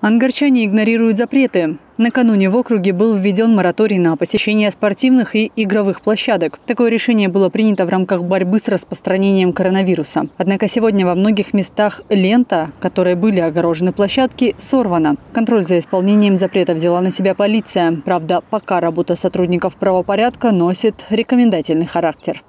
Ангарчане игнорируют запреты. Накануне в округе был введен мораторий на посещение спортивных и игровых площадок. Такое решение было принято в рамках борьбы с распространением коронавируса. Однако сегодня во многих местах лента, которой были огорожены площадки, сорвана. Контроль за исполнением запрета взяла на себя полиция. Правда, пока работа сотрудников правопорядка носит рекомендательный характер.